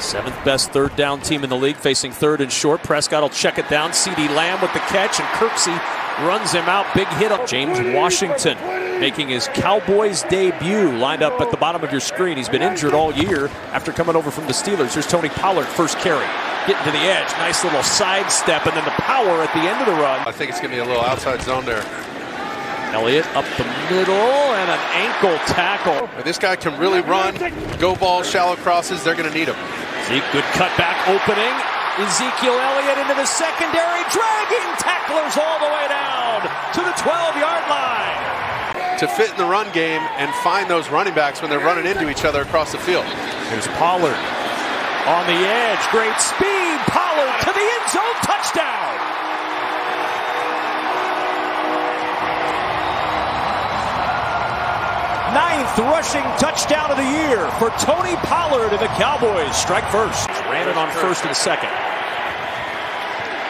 Seventh best third down team in the league, facing third and short. Prescott will check it down. CeeDee Lamb with the catch, and Kirksey runs him out. Big hit up. James Washington making his Cowboys debut, lined up at the bottom of your screen. He's been injured all year after coming over from the Steelers. Here's Tony Pollard, first carry. Getting to the edge. Nice little sidestep, and then the power at the end of the run. I think it's going to be a little outside zone there. Elliott up the middle and an ankle tackle. This guy can really run, go ball, shallow crosses, they're going to need him. Zeke, good cutback opening. Ezekiel Elliott into the secondary, dragging tacklers all the way down to the 12-yard line. To fit in the run game and find those running backs when they're running into each other across the field. Here's Pollard on the edge. Great speed. Pollard to the end zone. Touchdown. Ninth rushing touchdown of the year for Tony Pollard and the Cowboys. Strike first. Ran it on first and second.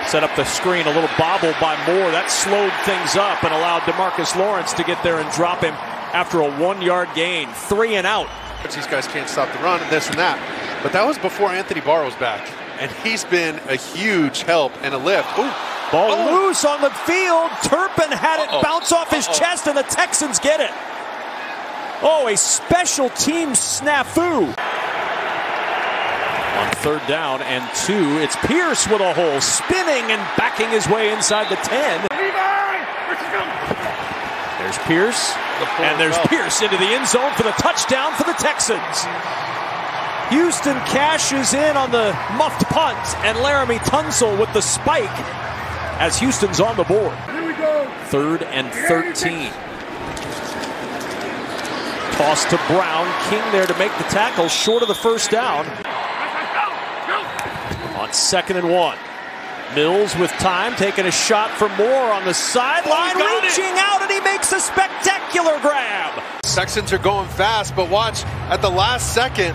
Set up the screen, a little bobble by Moore. That slowed things up and allowed Demarcus Lawrence to get there and drop him after a one yard gain. Three and out. These guys can't stop the run and this and that. But that was before Anthony Barr was back. And he's been a huge help and a lift. Ooh. Ball oh. loose on the field. Turpin had it Uh-oh. bounce off his Uh-oh. chest, and the Texans get it. Oh, a special team snafu. On third down and two, it's Pierce with a hole, spinning and backing his way inside the 10. There's Pierce, and there's Pierce into the end zone for the touchdown for the Texans. Houston cashes in on the muffed punt, and Laremy Tunsil with the spike as Houston's on the board. Third and 13. Toss to Brown. King there to make the tackle, short of the first down. On second and one. Mills with time, taking a shot for more on the sideline, oh, reaching it. out, and he makes a spectacular grab. Texans are going fast, but watch at the last second,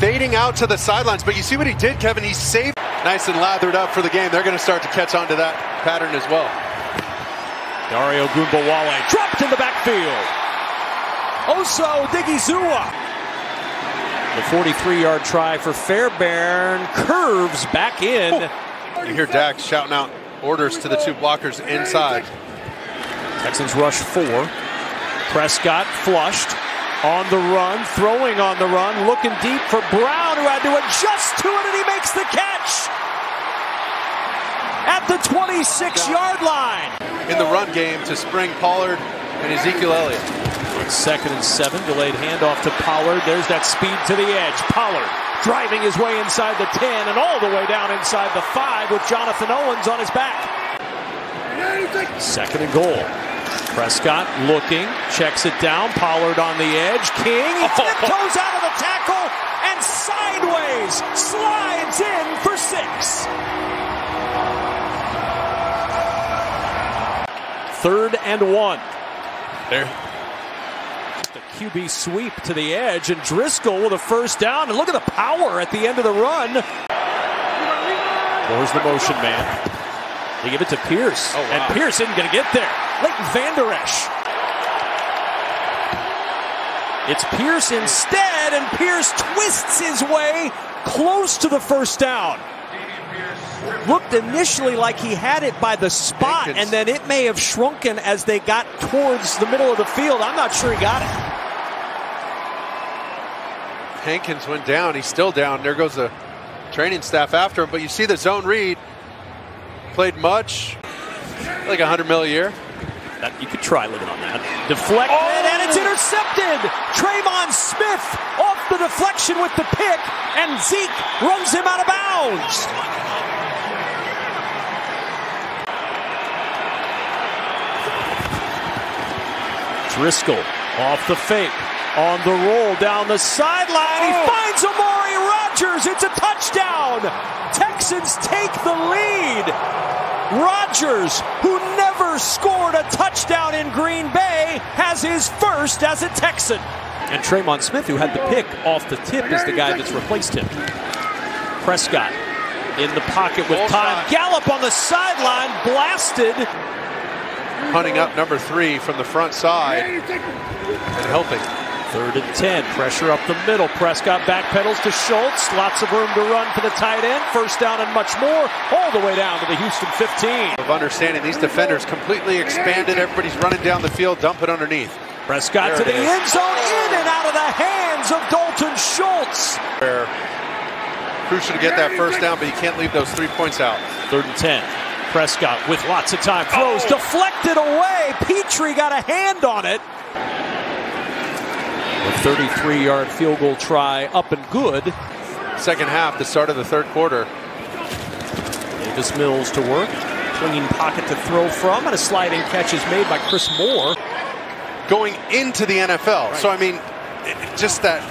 fading out to the sidelines. But you see what he did, Kevin? He saved nice and lathered up for the game. They're going to start to catch on to that pattern as well. Dare Ogunbowale dropped in the backfield. Osa Odighizuwa. The 43-yard try for Fairbairn curves back in. You hear Dax shouting out orders to the two blockers inside. Texans rush four. Prescott flushed on the run, throwing on the run, looking deep for Brown, who had to adjust to it, and he makes the catch at the 26 yard line. In the run game to spring Pollard and Ezekiel Elliott. Second and seven, delayed handoff to Pollard. There's that speed to the edge. Pollard driving his way inside the 10 and all the way down inside the 5 with Jonathan Owens on his back. Second and goal. Prescott looking, checks it down. Pollard on the edge. King, he tiptoes out of the tackle and sideways slides in for six. Third and one. There, QB sweep to the edge, and Driskel with a first down. And look at the power at the end of the run. There's the motion man. They give it to Pierce, oh, wow. and Pierce isn't going to get there. Leighton Vander Esch. It's Pierce instead, and Pierce twists his way close to the first down. Looked initially like he had it by the spot, and then it may have shrunken as they got towards the middle of the field. I'm not sure he got it. Hankins went down. He's still down. There goes the training staff after him. But you see the zone read. Played much. Like 100 mil a year. That, you could try living on that. Deflected, oh! and it's oh! intercepted. Tremon Smith off the deflection with the pick, and Zeke runs him out of bounds. Driskel off the fake on the roll down the sideline. Oh. He finds Amari Rodgers. It's a touchdown. Texans take the lead. Rodgers, who never scored a touchdown in Green Bay, has his first as a Texan. And Tremon Smith, who had the pick off the tip, is the guy that's replaced him. Prescott in the pocket with time. Gallup on the sideline, blasted. Hunting up number three from the front side and helping. Third and 10. Pressure up the middle. Prescott backpedals to Schultz. Lots of room to run for the tight end. First down and much more. All the way down to the Houston 15. Of understanding these defenders completely expanded. Everybody's running down the field. Dump it underneath. Prescott There to the is. end zone. In and out of the hands of Dalton Schultz. Where crucial to get that first down, but you can't leave those three points out. Third and 10. Prescott with lots of time. Throws oh. deflected away. Pitre got a hand on it. A 33 yard field goal try up and good. Second half, the start of the third quarter. Davis Mills to work. Clean pocket to throw from. And a sliding catch is made by Chris Moore. going into the NFL. So I mean, it- just that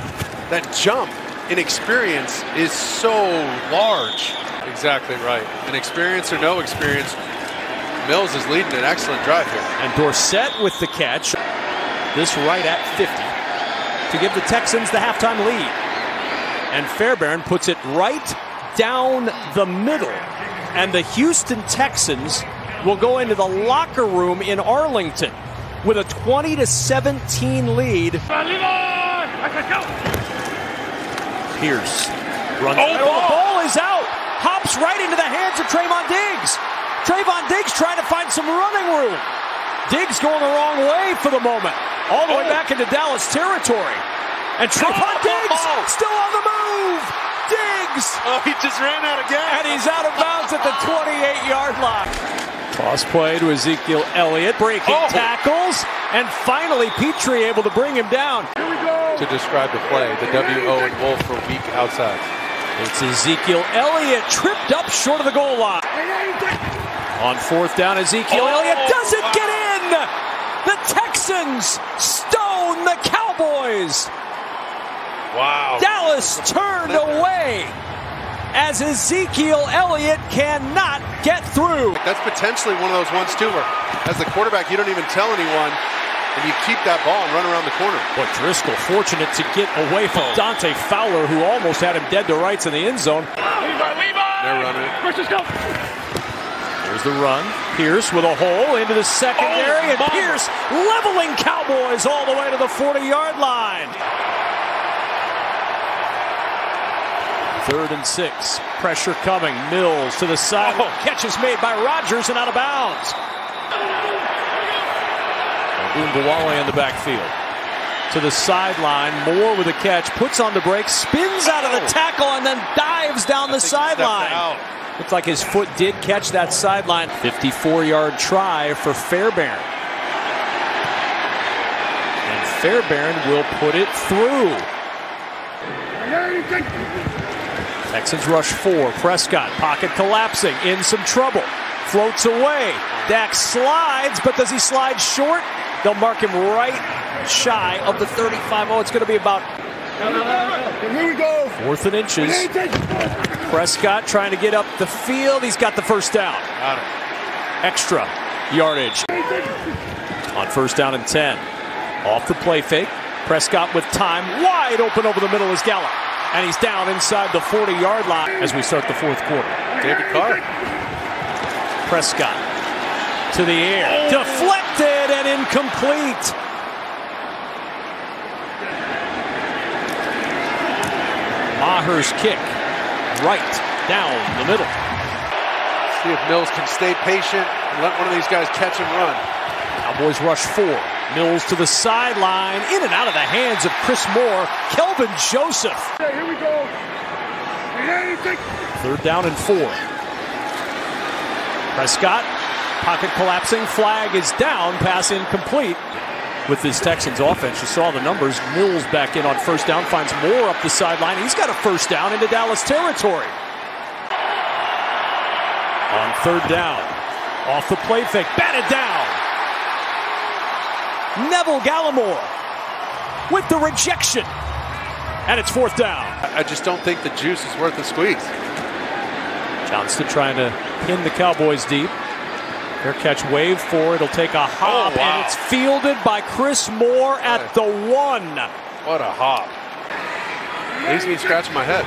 that jump in experience is so large. Exactly right. An experience or no experience, Mills is leading an excellent drive here. And Dorsett with the catch. This right at 50 to give the Texans the halftime lead. And Fairbairn puts it right down the middle. And the Houston Texans will go into the locker room in Arlington with a 20 to 17 lead. Pierce runs. Oh, oh the ball is out. Hops right into the hands of Trevon Diggs. Trevon Diggs trying to find some running room. Diggs going the wrong way for the moment. All the way Oh. back into Dallas territory. And Trevon Diggs Oh. still on the move. Diggs. Oh, he just ran out of gas. And he's out of bounds at the 28 yard line. Toss play to Ezekiel Elliott, breaking Oh. tackles. And finally, Pitre able to bring him down. to describe the play, the W.O. and Wolf were weak outside. It's Ezekiel Elliott tripped up short of the goal line. On fourth down, Ezekiel Oh, Elliott doesn't wow. get in. The Texans stone the Cowboys. Wow. Dallas turned away as Ezekiel Elliott cannot get through. That's potentially one of those ones too where as the quarterback you don't even tell anyone and you keep that ball and run around the corner. But Driskel fortunate to get away from Dante Fowler, who almost had him dead to rights in the end zone. They're running it. There's the run. Pierce with a hole into the secondary, Oh, and. Pierce leveling Cowboys all the way to the 40 yard line. Third and six. Pressure coming. Mills to the side. Oh. Catch is made by Rodgers and out of bounds. Ogunbowale in the backfield. To the sideline. Moore with a catch. Puts on the brakes. Spins out of the Oh. tackle and then dives down the I sideline. Looked like his foot did catch that sideline. 54 yard try for Fairbairn. And Fairbairn will put it through. Texans rush four. Prescott, pocket collapsing, in some trouble. Floats away. Dak slides, but does he slide short? They'll mark him right shy of the 35. Oh, it's going to be about Here we go. fourth and inches. Prescott trying to get up the field. He's got the first down. Got it. Extra yardage on first down and 10. Off the play fake. Prescott with time. Wide open over the middle is Gallup. And he's down inside the 40 yard line as we start the fourth quarter. David Carr. Prescott to the air. Deflected and incomplete. Maher's kick. Right down the middle. See if Mills can stay patient and let one of these guys catch and run. Cowboys rush four. Mills to the sideline. In and out of the hands of Chris Moore. Kelvin Joseph. Here we go. Third down and four. Prescott. Pocket collapsing. Flag is down. Pass incomplete. With this Texans offense, you saw the numbers. Mills back in on first down, finds Moore up the sideline. He's got a first down into Dallas territory. On third down, off the play fake, batted down. Neville Gallimore with the rejection. And it's fourth down. I just don't think the juice is worth the squeeze. Johnston trying to pin the Cowboys deep. Their catch wave for it'll take a hop, Oh, wow. and it's fielded by Chris Moore at the one. What a hop. Leaves me scratching my head.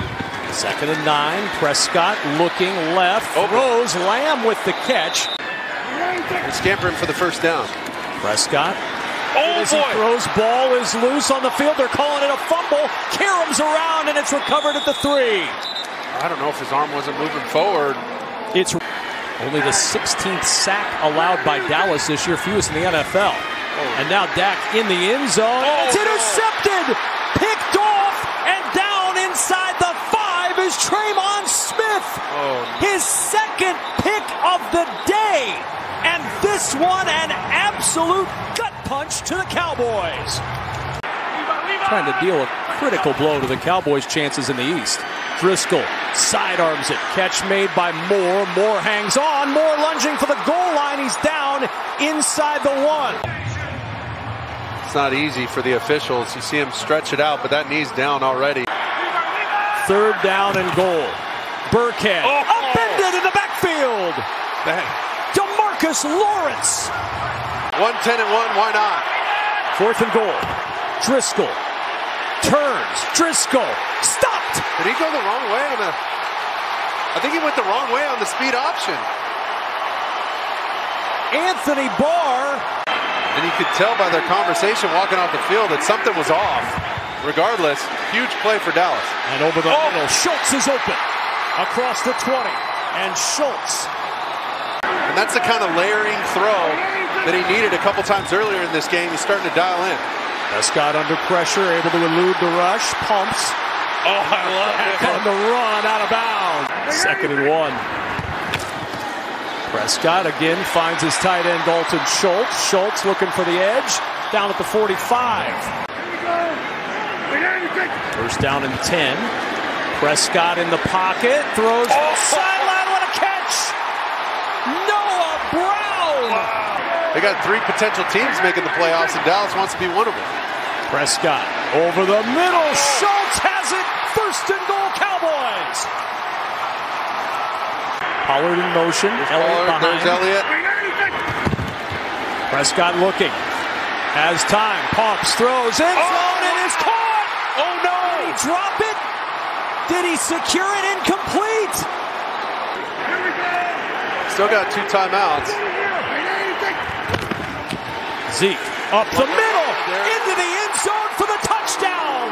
Second and nine. Prescott looking left, oh. Open. throws Lamb with the catch. They're scampering for the first down. Prescott Oh As boy. he throws, ball is loose on the field. They're calling it a fumble. Karom's around and it's recovered at the three. I don't know if his arm wasn't moving forward. It's only the 16th sack allowed by Dallas this year, fewest in the NFL. Oh. And now Dak in the end zone. Oh, it's intercepted, picked off, and down inside the five is Tremon Smith. Oh. His second pick of the day. And this one, an absolute gut punch to the Cowboys. Trying to deal a critical blow to the Cowboys' chances in the East. Driskel sidearms it. Catch made by Moore. Moore hangs on. Moore lunging for the goal line. He's down inside the one. It's not easy for the officials. You see him stretch it out, but that knee's down already. Third down and goal. Burkhead oh. upended in the backfield. Dang. Demarcus Lawrence. 110 and 1, why not? Fourth and goal. Driskel turns. Driskel stopped. Did he go the wrong way on the? I think he went the wrong way on the speed option. Anthony Barr. And you could tell by their conversation walking off the field that something was off. Regardless, huge play for Dallas. And over the oh. middle, Schultz is open. Across the 20. And Schultz. And that's the kind of layering throw that he needed a couple times earlier in this game. He's starting to dial in. Prescott under pressure, able to elude the rush, pumps. Oh, I love it. On the run, out of bounds. Second and one. Prescott again finds his tight end Dalton Schultz. Schultz looking for the edge, down at the 45. First down and 10. Prescott in the pocket, throws oh. sideline. What a catch! Noah Brown! They got three potential teams making the playoffs, and Dallas wants to be one of them. Prescott over the middle. Oh. Schultz has it. First and goal, Cowboys. Pollard in motion. Elliott behind. There's Elliott. Prescott looking. Has time. Pumps, throws, in oh. zone, and is caught. Oh no! Did he drop it? Did he secure it incomplete? Still got two timeouts. Zeke up the middle into the end zone for the touchdown.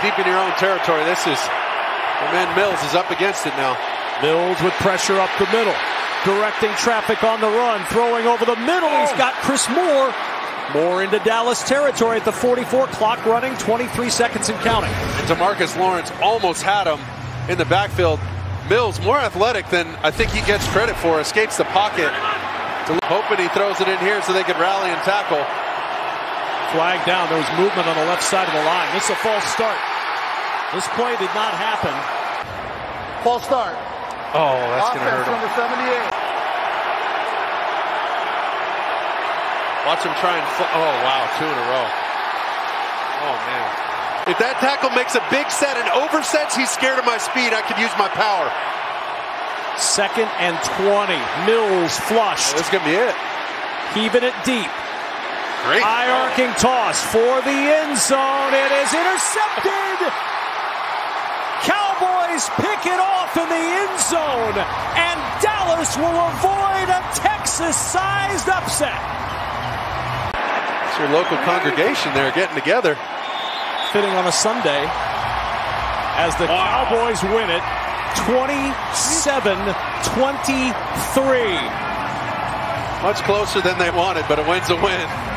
Deep in your own territory. This is the man Mills is up against it now. Mills with pressure up the middle, directing traffic on the run, throwing over the middle. He's oh. got Chris Moore more into Dallas territory at the 44 clock running, 23 seconds and counting. And Demarcus Lawrence almost had him in the backfield. Mills, more athletic than I think he gets credit for, escapes the pocket. Hoping he throws it in here so they can rally and tackle. Flag down. There was movement on the left side of the line. This is a false start. This play did not happen. False start. Oh, that's going to hurt him. number 78. Watch him try and. oh, wow. Two in a row. Oh, man. If that tackle makes a big set and oversets, he's scared of my speed. I could use my power. Second and 20. Mills flushed. Oh, this is going to be it. Keeping it deep. Great. High arcing toss for the end zone. It is intercepted. Cowboys pick it off in the end zone, and Dallas will avoid a Texas sized upset. Your local congregation there getting together. Fitting on a Sunday as the wow. Cowboys win it 27 23. Much closer than they wanted, but a win's a win.